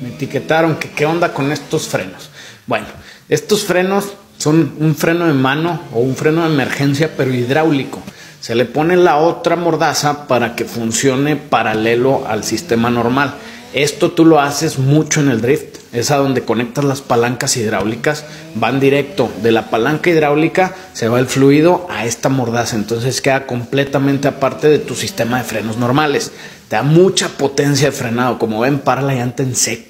me etiquetaron que qué onda con estos frenos. Bueno, estos frenos son un freno de mano o un freno de emergencia, pero hidráulico. Se le pone la otra mordaza para que funcione paralelo al sistema normal. Esto tú lo haces mucho en el drift. Es a donde conectas las palancas hidráulicas. Van directo de la palanca hidráulica, se va el fluido a esta mordaza. Entonces queda completamente aparte de tu sistema de frenos normales. Te da mucha potencia de frenado. Como ven, para la llanta en seco.